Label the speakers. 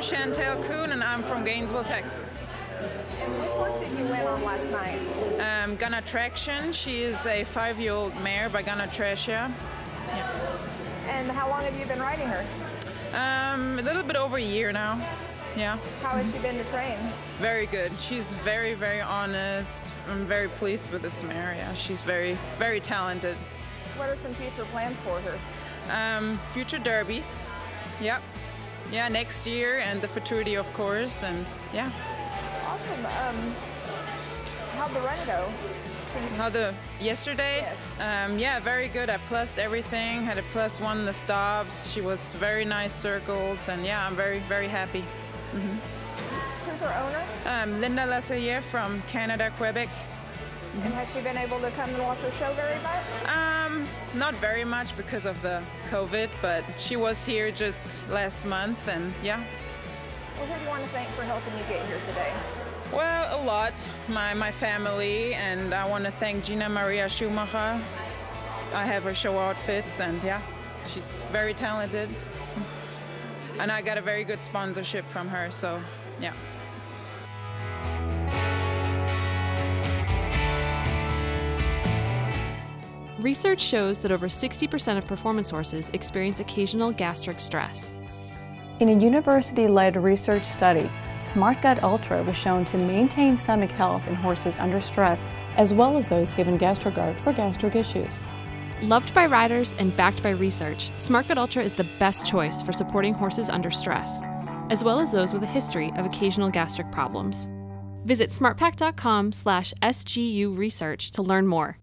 Speaker 1: Chantal Kuhn, and I'm from Gainesville, Texas.
Speaker 2: And which horse did you win on last night?
Speaker 1: Um, Gunna Traction. She is a five-year-old mare by Gunnatrashya. Yeah.
Speaker 2: And how long have you been riding her?
Speaker 1: Um, a little bit over a year now. Yeah.
Speaker 2: How has she been to train?
Speaker 1: Very good. She's very, very honest. I'm very pleased with this mare. Yeah, she's very, very talented.
Speaker 2: What are some future plans for her?
Speaker 1: Um, future derbies. Yep. Yeah, next year and the futurity, of course, and yeah.
Speaker 2: Awesome. Um, how'd the run go?
Speaker 1: How the yesterday?
Speaker 2: Yes.
Speaker 1: Um, yeah, very good. I plussed everything. Had a plus one in the stops. She was very nice circles, and yeah, I'm very, very happy. Mm -hmm.
Speaker 2: Who's her owner?
Speaker 1: Um, Linda Lassalle from Canada, Quebec.
Speaker 2: And has she been able to come and watch her show very much?
Speaker 1: Um, not very much because of the COVID, but she was here just last month, and yeah.
Speaker 2: Well, who do you want to thank for helping you get here today?
Speaker 1: Well, a lot. My my family, and I want to thank Gina Maria Schumacher. I have her show outfits, and yeah, she's very talented. And I got a very good sponsorship from her, so yeah.
Speaker 3: Research shows that over 60% of performance horses experience occasional gastric stress.
Speaker 4: In a university led research study, SmartGut Ultra was shown to maintain stomach health in horses under stress, as well as those given GastroGard for gastric issues.
Speaker 3: Loved by riders and backed by research, SmartGut Ultra is the best choice for supporting horses under stress, as well as those with a history of occasional gastric problems. Visit smartpak.com/sgu research to learn more.